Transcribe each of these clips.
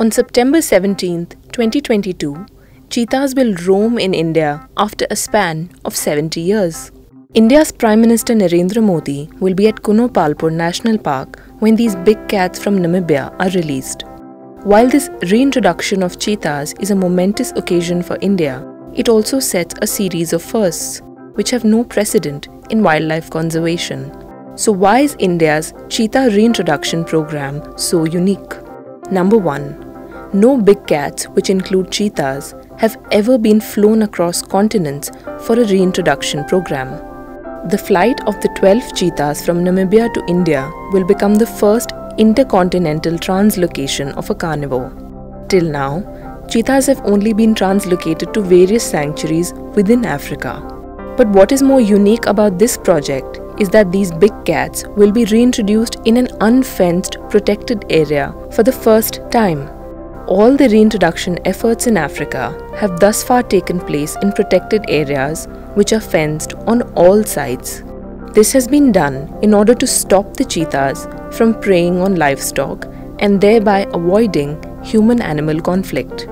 On September 17, 2022, cheetahs will roam in India after a span of 70 years. India's Prime Minister Narendra Modi will be at Kuno Palpur National Park when these big cats from Namibia are released. While this reintroduction of cheetahs is a momentous occasion for India, it also sets a series of firsts, which have no precedent in wildlife conservation. So, why is India's cheetah reintroduction program so unique? Number 1 no big cats, which include cheetahs, have ever been flown across continents for a reintroduction program. The flight of the 12 cheetahs from Namibia to India will become the first intercontinental translocation of a carnivore. Till now, cheetahs have only been translocated to various sanctuaries within Africa. But what is more unique about this project is that these big cats will be reintroduced in an unfenced, protected area for the first time all the reintroduction efforts in Africa have thus far taken place in protected areas which are fenced on all sides. This has been done in order to stop the cheetahs from preying on livestock and thereby avoiding human animal conflict.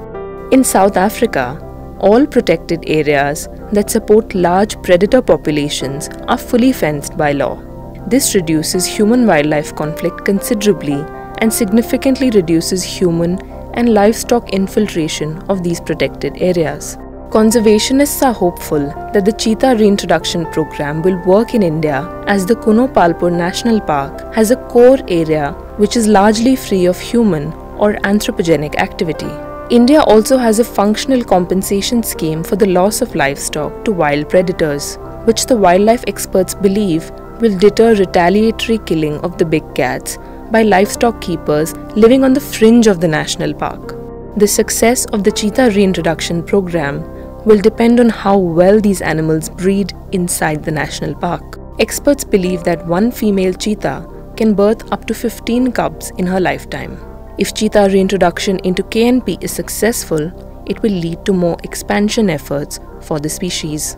In South Africa, all protected areas that support large predator populations are fully fenced by law. This reduces human wildlife conflict considerably and significantly reduces human and livestock infiltration of these protected areas. Conservationists are hopeful that the cheetah reintroduction program will work in India as the Kuno Palpur National Park has a core area which is largely free of human or anthropogenic activity. India also has a functional compensation scheme for the loss of livestock to wild predators, which the wildlife experts believe will deter retaliatory killing of the big cats by livestock keepers living on the fringe of the national park. The success of the cheetah reintroduction program will depend on how well these animals breed inside the national park. Experts believe that one female cheetah can birth up to 15 cubs in her lifetime. If cheetah reintroduction into KNP is successful, it will lead to more expansion efforts for the species.